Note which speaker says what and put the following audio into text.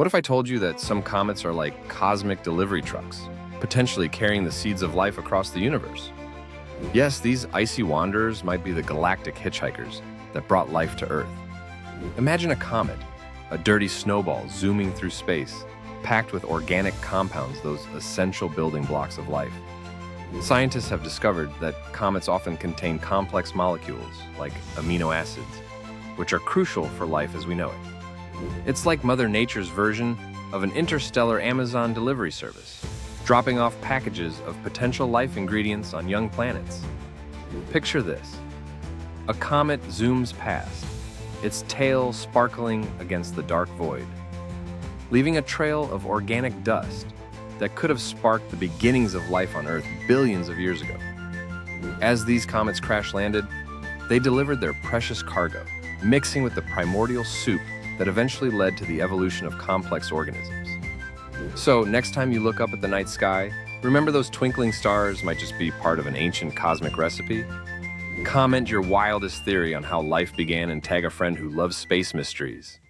Speaker 1: What if I told you that some comets are like cosmic delivery trucks, potentially carrying the seeds of life across the universe? Yes, these icy wanderers might be the galactic hitchhikers that brought life to Earth. Imagine a comet, a dirty snowball zooming through space, packed with organic compounds, those essential building blocks of life. Scientists have discovered that comets often contain complex molecules, like amino acids, which are crucial for life as we know it. It's like Mother Nature's version of an interstellar Amazon delivery service, dropping off packages of potential life ingredients on young planets. Picture this. A comet zooms past, its tail sparkling against the dark void, leaving a trail of organic dust that could have sparked the beginnings of life on Earth billions of years ago. As these comets crash landed, they delivered their precious cargo, mixing with the primordial soup that eventually led to the evolution of complex organisms. So, next time you look up at the night sky, remember those twinkling stars might just be part of an ancient cosmic recipe? Comment your wildest theory on how life began and tag a friend who loves space mysteries.